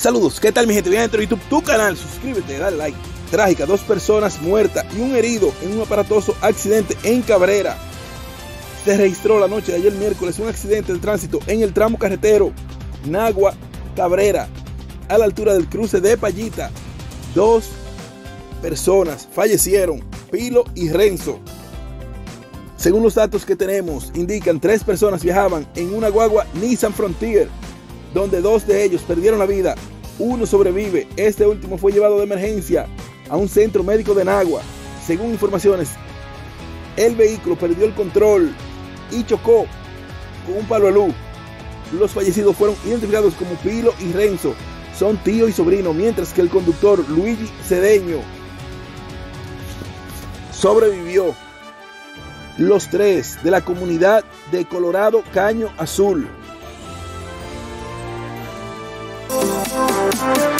Saludos, ¿qué tal mi gente? Bien dentro de YouTube, tu canal, suscríbete, dale like. Trágica, dos personas muertas y un herido en un aparatoso accidente en Cabrera. Se registró la noche de ayer miércoles un accidente de tránsito en el tramo carretero Nagua Cabrera, a la altura del cruce de Payita. Dos personas fallecieron, Pilo y Renzo. Según los datos que tenemos, indican tres personas viajaban en una guagua Nissan Frontier, donde dos de ellos perdieron la vida. Uno sobrevive, este último fue llevado de emergencia a un centro médico de Nagua. Según informaciones, el vehículo perdió el control y chocó con un palo de luz. Los fallecidos fueron identificados como Pilo y Renzo, son tío y sobrino, mientras que el conductor Luigi Cedeño sobrevivió. Los tres de la comunidad de Colorado Caño Azul. Thank you.